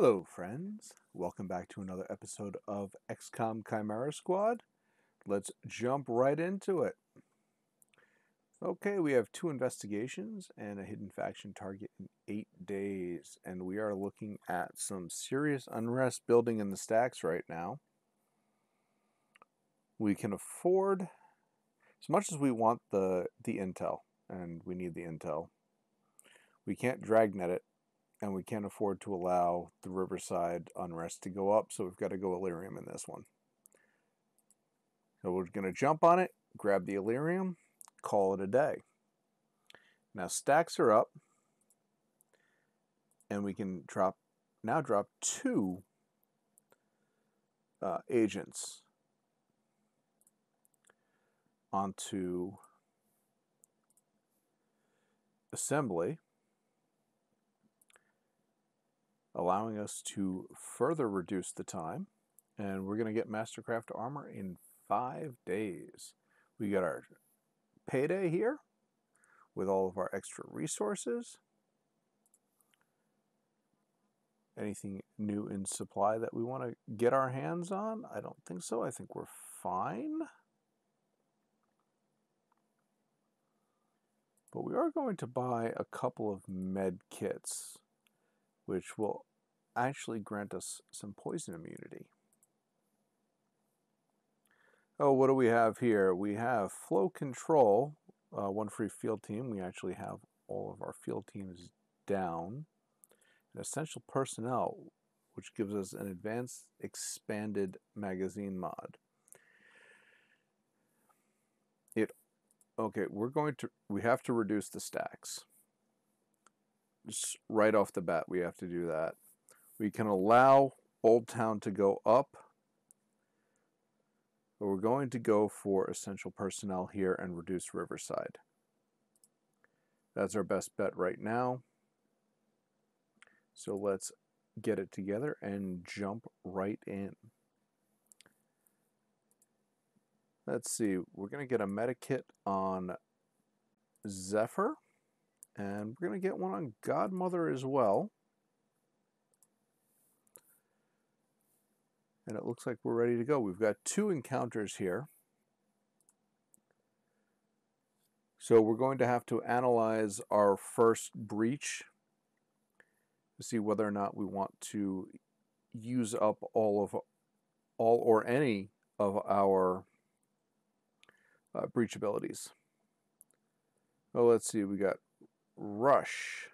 Hello, friends. Welcome back to another episode of XCOM Chimera Squad. Let's jump right into it. Okay, we have two investigations and a hidden faction target in eight days, and we are looking at some serious unrest building in the stacks right now. We can afford, as much as we want the, the intel, and we need the intel, we can't dragnet it and we can't afford to allow the Riverside unrest to go up, so we've got to go Elerium in this one. So we're going to jump on it, grab the Elerium, call it a day. Now stacks are up, and we can drop now drop two uh, agents onto assembly allowing us to further reduce the time. And we're going to get Mastercraft armor in five days. We got our payday here with all of our extra resources. Anything new in supply that we want to get our hands on? I don't think so. I think we're fine. But we are going to buy a couple of med kits, which will actually grant us some poison immunity. Oh, what do we have here? We have flow control, uh, one free field team. We actually have all of our field teams down. And essential personnel, which gives us an advanced expanded magazine mod. It okay, we're going to we have to reduce the stacks. Just right off the bat, we have to do that. We can allow Old Town to go up, but we're going to go for essential personnel here and reduce Riverside. That's our best bet right now. So let's get it together and jump right in. Let's see, we're going to get a medikit on Zephyr, and we're going to get one on Godmother as well. And it looks like we're ready to go. We've got two encounters here. So we're going to have to analyze our first breach to see whether or not we want to use up all of all or any of our uh, breach abilities. Oh, let's see. We got rush,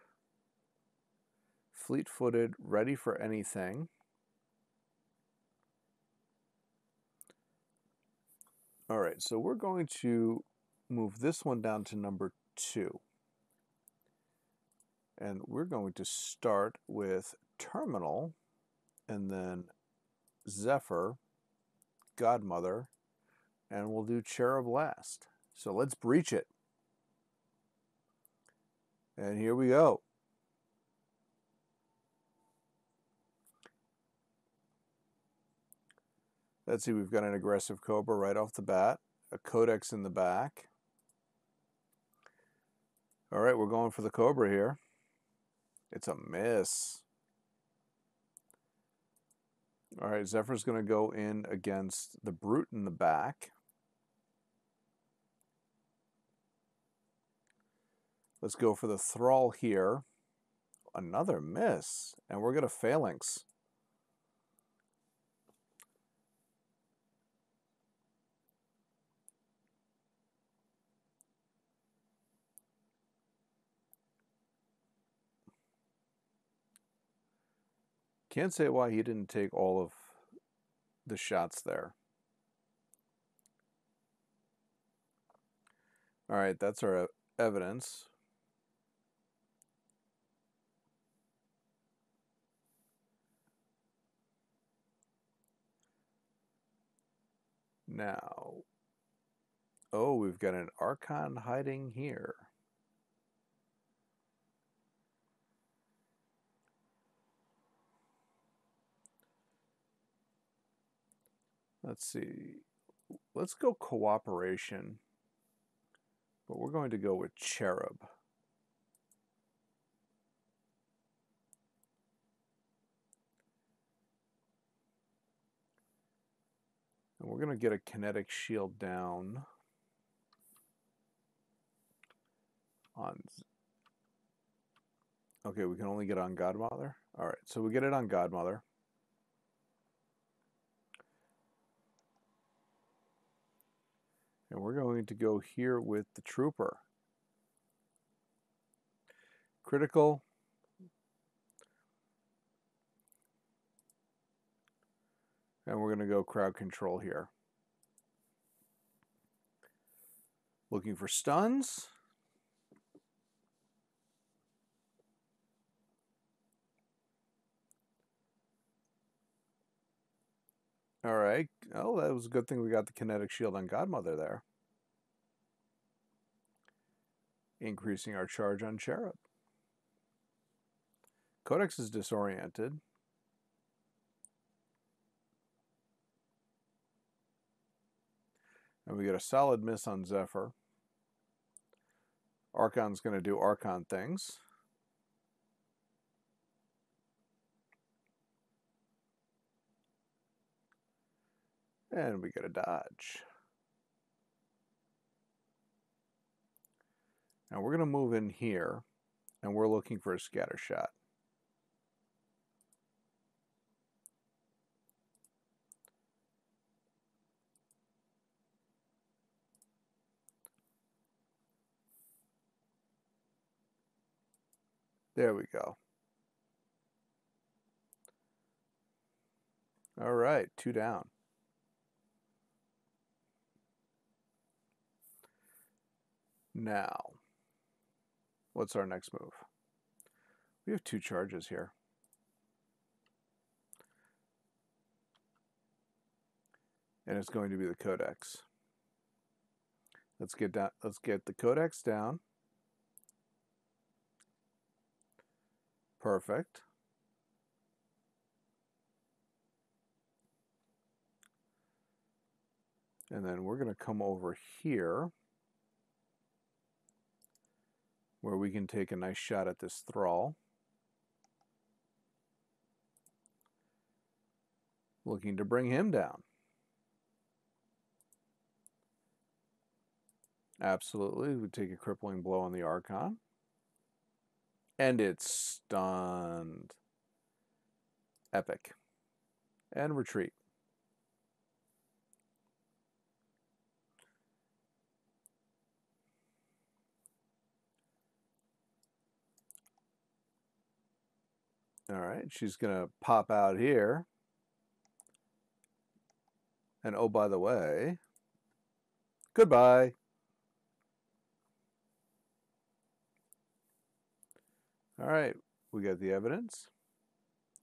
fleet-footed, ready for anything. All right, so we're going to move this one down to number two. And we're going to start with Terminal, and then Zephyr, Godmother, and we'll do Cherub last. So let's breach it. And here we go. Let's see, we've got an aggressive Cobra right off the bat, a Codex in the back. All right, we're going for the Cobra here. It's a miss. All right, Zephyr's going to go in against the Brute in the back. Let's go for the Thrall here. Another miss. And we're going to Phalanx. Can't say why he didn't take all of the shots there. All right, that's our evidence. Now, oh, we've got an Archon hiding here. Let's see. Let's go cooperation, but we're going to go with cherub. And we're going to get a kinetic shield down on Okay, we can only get on Godmother. All right, so we get it on Godmother. And we're going to go here with the Trooper. Critical. And we're going to go crowd control here. Looking for stuns. All right. Oh, that was a good thing we got the kinetic shield on Godmother there. Increasing our charge on Cherub. Codex is disoriented. And we get a solid miss on Zephyr. Archon's going to do Archon things. And we get a dodge. Now we're going to move in here, and we're looking for a scatter shot. There we go. All right, two down. Now, what's our next move? We have two charges here. And it's going to be the codex. Let's get down let's get the codex down. Perfect. And then we're going to come over here where we can take a nice shot at this thrall. Looking to bring him down. Absolutely, we take a crippling blow on the Archon. And it's stunned. Epic. And retreat. All right, she's going to pop out here. And oh, by the way, goodbye. All right, we got the evidence.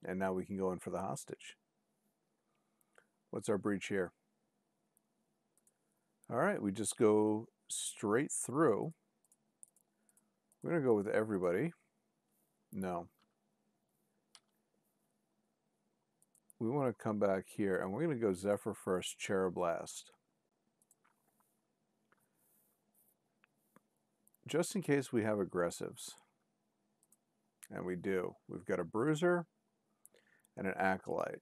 And now we can go in for the hostage. What's our breach here? All right, we just go straight through. We're going to go with everybody. No. We want to come back here, and we're going to go Zephyr first, Cherublast. Just in case we have aggressives. And we do. We've got a bruiser and an acolyte.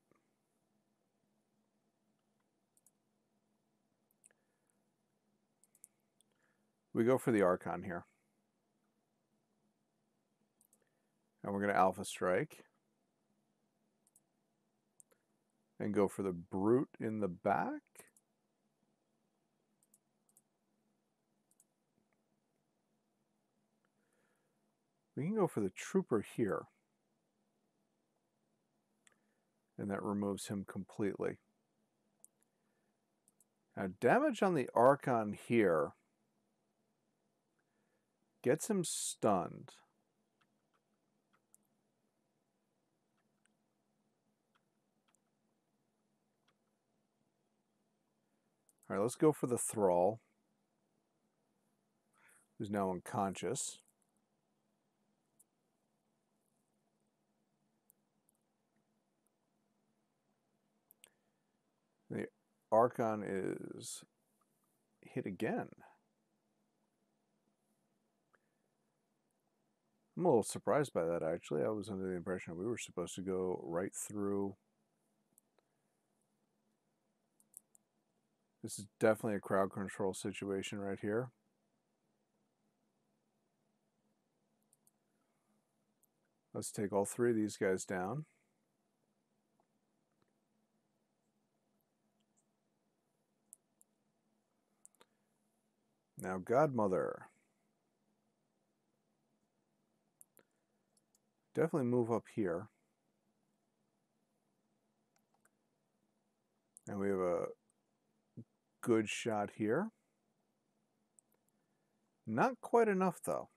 We go for the Archon here. And we're going to Alpha Strike. And go for the Brute in the back. We can go for the trooper here. And that removes him completely. Now damage on the Archon here gets him stunned. All right, let's go for the Thrall, who's now unconscious. The Archon is hit again. I'm a little surprised by that actually. I was under the impression we were supposed to go right through This is definitely a crowd control situation right here. Let's take all three of these guys down. Now, Godmother. Definitely move up here. And we have a good shot here. Not quite enough, though.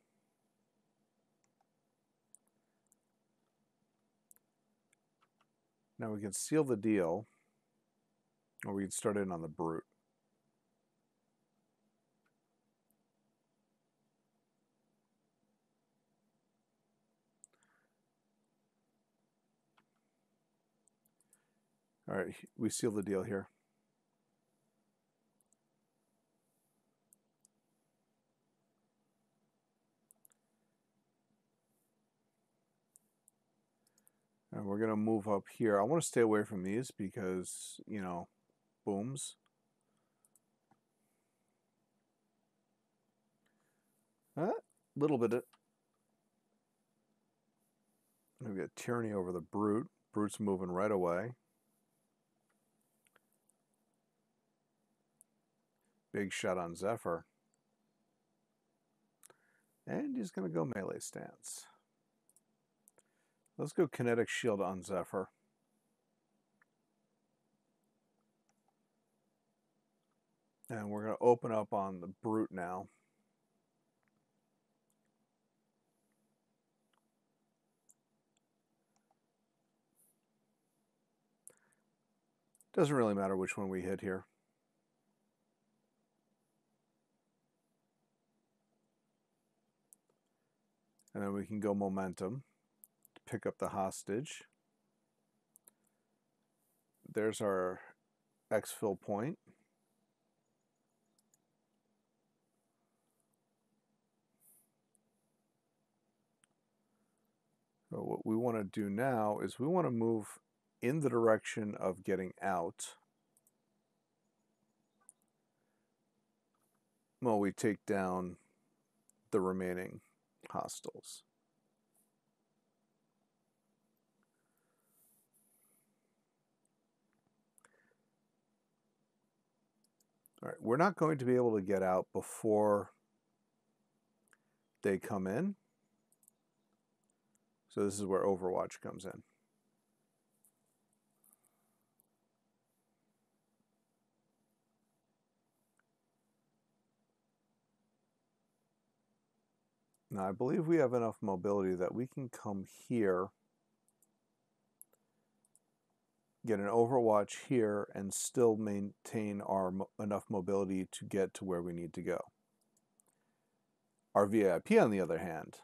Now we can seal the deal, or we can start in on the brute. All right, we seal the deal here. Going to move up here. I want to stay away from these because, you know, booms. A uh, little bit of... We've got tyranny over the brute. Brute's moving right away. Big shot on Zephyr. And he's going to go melee stance. Let's go kinetic shield on Zephyr. And we're going to open up on the Brute now. Doesn't really matter which one we hit here. And then we can go momentum pick up the hostage. There's our exfil point. So what we want to do now is we want to move in the direction of getting out. While we take down the remaining hostiles. All right, we're not going to be able to get out before they come in. So this is where Overwatch comes in. Now I believe we have enough mobility that we can come here, get an overwatch here, and still maintain our mo enough mobility to get to where we need to go. Our VIP, on the other hand,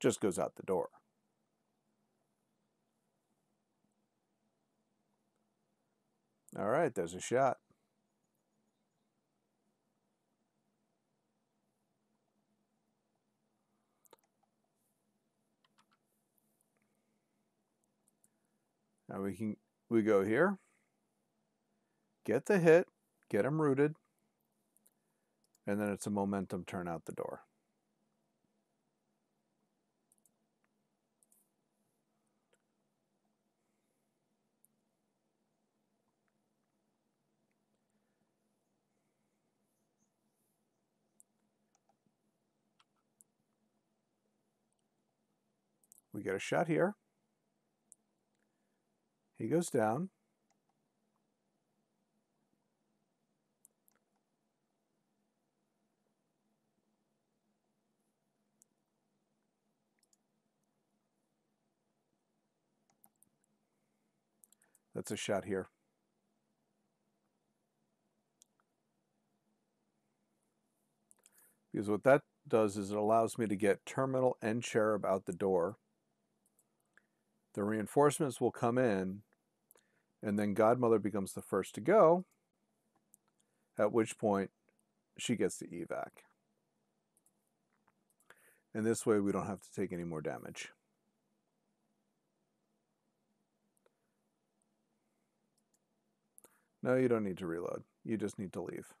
just goes out the door. All right, there's a shot. Now we can we go here, get the hit, get them rooted, and then it's a momentum turn out the door. We get a shot here. He goes down. That's a shot here. Because what that does is it allows me to get terminal and cherub out the door. The reinforcements will come in and then Godmother becomes the first to go, at which point she gets the evac. And this way we don't have to take any more damage. No, you don't need to reload. You just need to leave.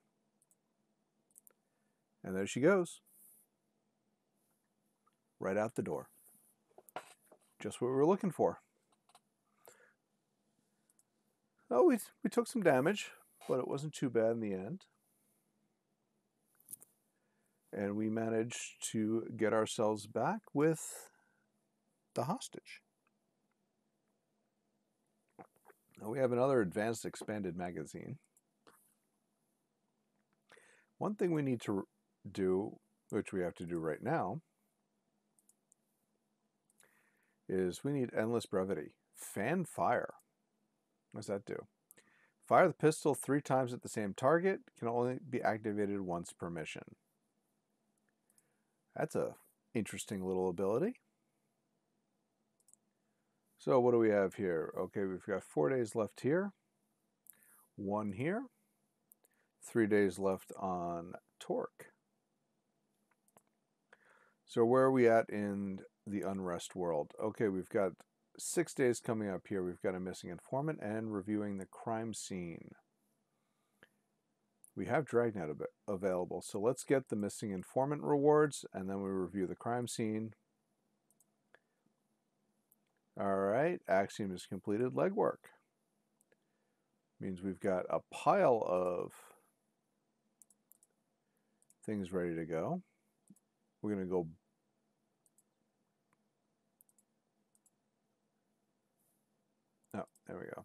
And there she goes. Right out the door. Just what we were looking for. Oh, we, we took some damage, but it wasn't too bad in the end. And we managed to get ourselves back with the hostage. Now we have another advanced expanded magazine. One thing we need to do, which we have to do right now, is we need endless brevity. Fan fire. What does that do? Fire the pistol three times at the same target. Can only be activated once per mission. That's a interesting little ability. So what do we have here? Okay, we've got four days left here, one here, three days left on torque. So where are we at in the unrest world? Okay, we've got six days coming up here. We've got a missing informant and reviewing the crime scene. We have Dragnet available, so let's get the missing informant rewards and then we review the crime scene, all right, axiom is completed legwork. Means we've got a pile of things ready to go. We're going to go Oh, there we go.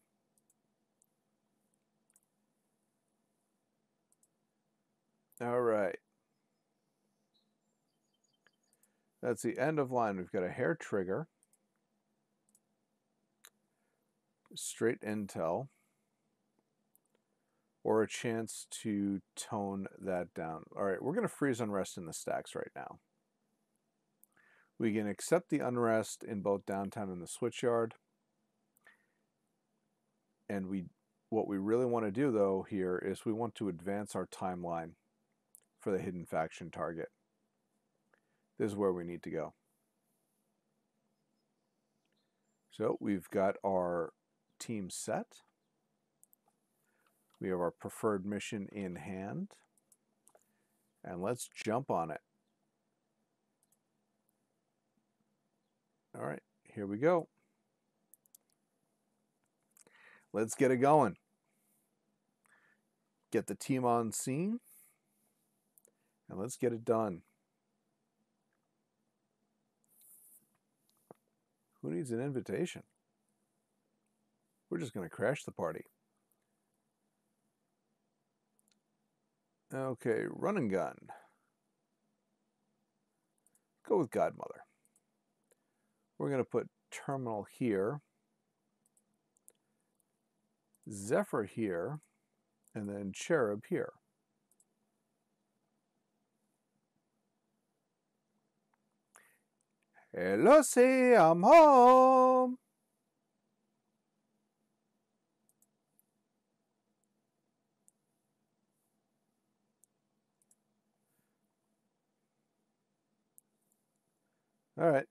All right. That's the end of line. We've got a hair trigger. straight intel or a chance to tone that down. All right, we're going to freeze unrest in the stacks right now. We can accept the unrest in both downtown and the switchyard. And we, what we really want to do though here is we want to advance our timeline for the hidden faction target. This is where we need to go. So we've got our team set. We have our preferred mission in hand. And let's jump on it. All right, here we go. Let's get it going. Get the team on scene. And let's get it done. Who needs an invitation? We're just going to crash the party. Okay, run and gun. Go with Godmother. We're going to put terminal here, Zephyr here, and then Cherub here. Hello, see, I'm home. All right.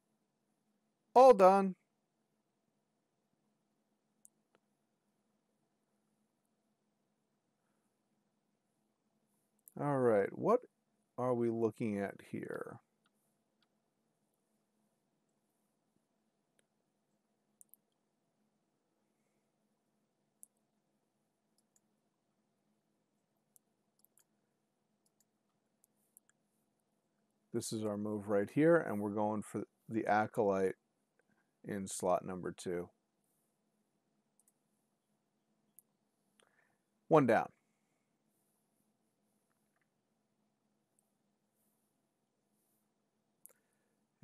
All done. All right, what are we looking at here? This is our move right here, and we're going for the Acolyte in slot number two. One down.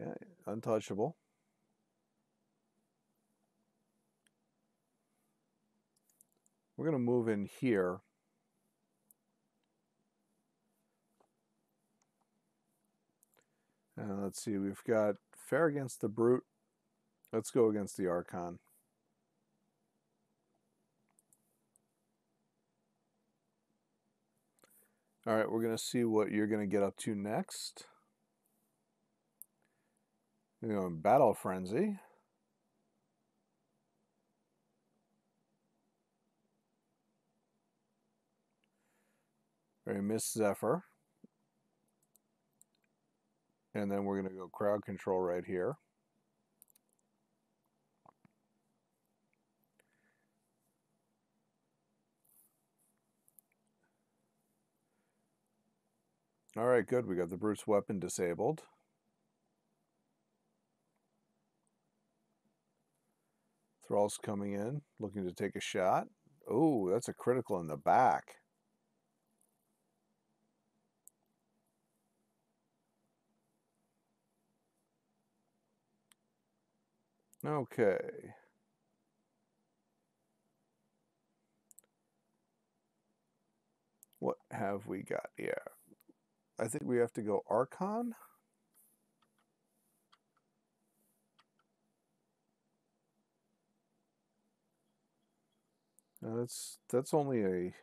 Yeah, untouchable. We're going to move in here And let's see, we've got Fair against the Brute. Let's go against the Archon. All right, we're going to see what you're going to get up to next. You know, Battle Frenzy. I miss Zephyr. And then we're going to go crowd control right here. All right, good. We got the Brute's weapon disabled. Thrall's coming in, looking to take a shot. Oh, that's a critical in the back. Okay. What have we got here? I think we have to go Archon. No, that's that's only a.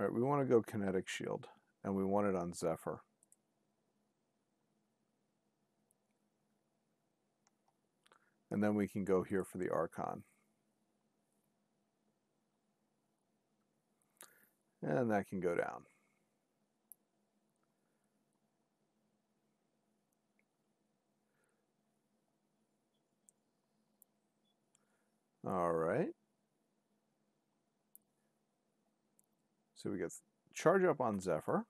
All right, we want to go kinetic shield, and we want it on Zephyr. And then we can go here for the Archon. And that can go down. All right. So we get charge up on Zephyr.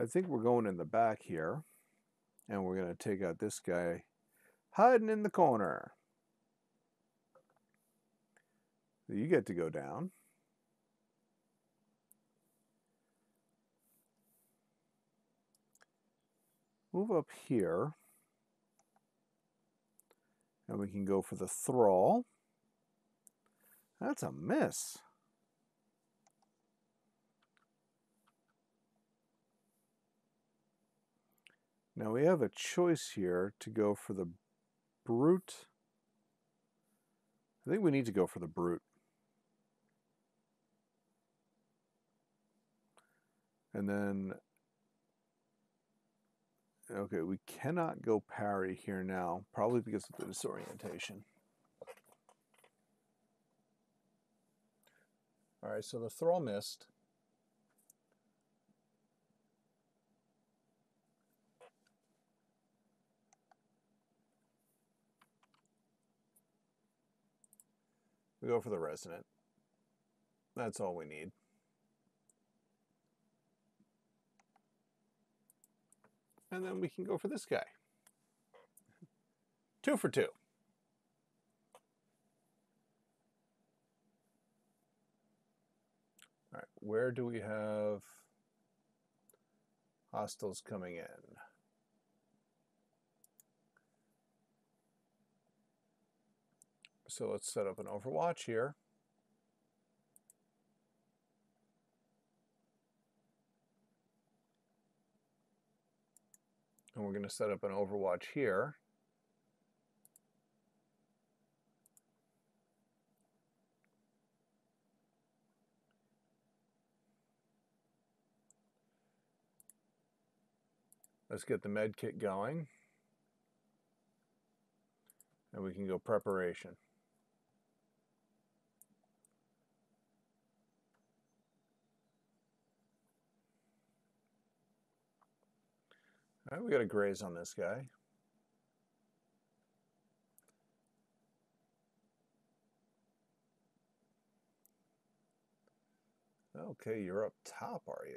I think we're going in the back here. And we're going to take out this guy hiding in the corner. You get to go down. Move up here. And we can go for the Thrall. That's a miss. Now we have a choice here to go for the Brute. I think we need to go for the Brute. And then, okay, we cannot go parry here now, probably because of the disorientation. All right, so the Thrall missed. We go for the resonant. That's all we need. And then we can go for this guy. Two for two. All right, where do we have hostiles coming in? So let's set up an Overwatch here. And we're going to set up an Overwatch here. Let's get the med kit going. And we can go preparation. All right, we got a graze on this guy. Okay, you're up top, are you?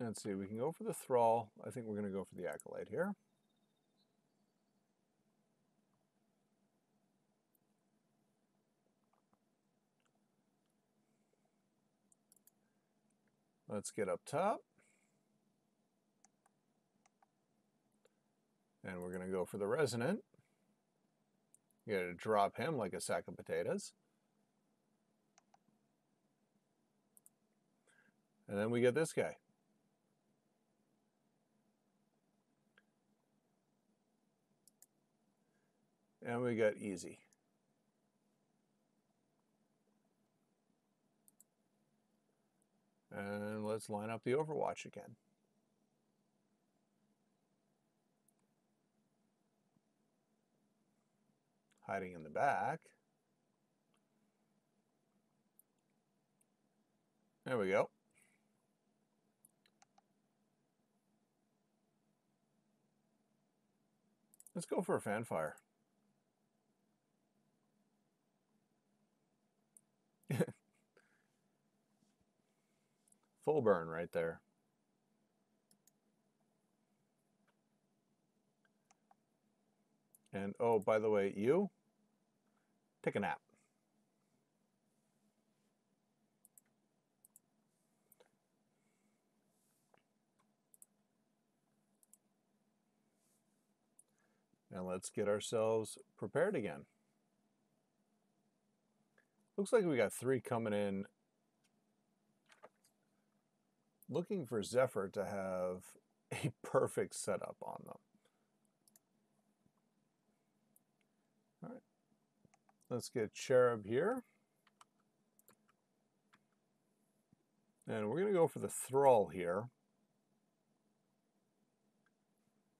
Let's see, we can go for the Thrall. I think we're going to go for the Acolyte here. Let's get up top. And we're going to go for the resonant. You got to drop him like a sack of potatoes. And then we get this guy. And we got easy. And let's line up the Overwatch again. Hiding in the back. There we go. Let's go for a fanfire. Full burn right there. And oh, by the way, you take a nap. And let's get ourselves prepared again. Looks like we got three coming in. Looking for Zephyr to have a perfect setup on them. All right. Let's get Cherub here. And we're going to go for the Thrall here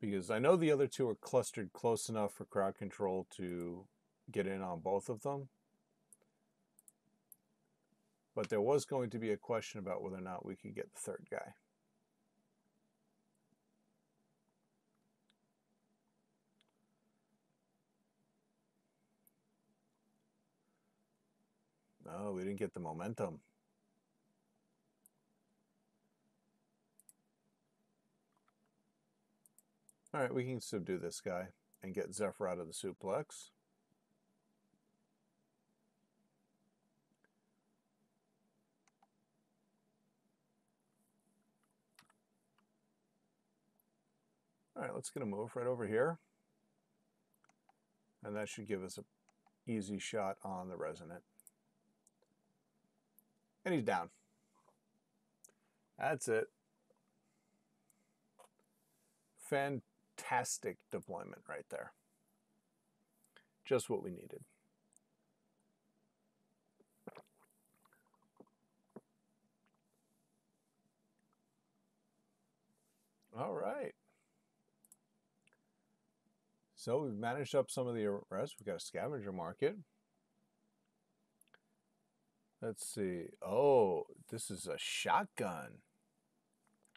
because I know the other two are clustered close enough for crowd control to get in on both of them. But there was going to be a question about whether or not we could get the third guy. No, we didn't get the momentum. All right, we can subdue this guy and get Zephyr out of the suplex. All right, let's get a move right over here. And that should give us an easy shot on the resonant. And he's down. That's it. Fantastic fantastic deployment right there. Just what we needed. All right. So we've managed up some of the arrests. We've got a scavenger market. Let's see. Oh, this is a shotgun.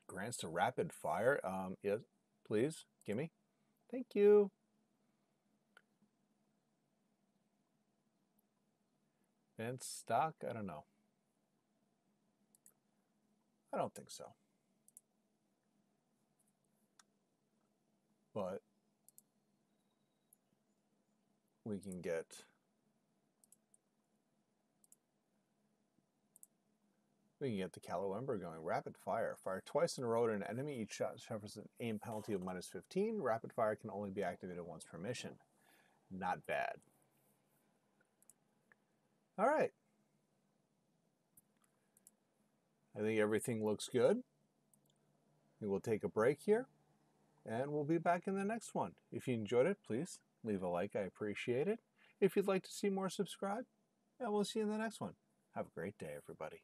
Grants a rapid fire. Um, yes, please. Gimme. Thank you. And stock, I don't know. I don't think so. But we can get We can get the Callow Ember going. Rapid fire. Fire twice in a row at an enemy. Each shot suffers an aim penalty of minus 15. Rapid fire can only be activated once per mission. Not bad. All right. I think everything looks good. We will take a break here and we'll be back in the next one. If you enjoyed it, please leave a like. I appreciate it. If you'd like to see more, subscribe, and we'll see you in the next one. Have a great day, everybody.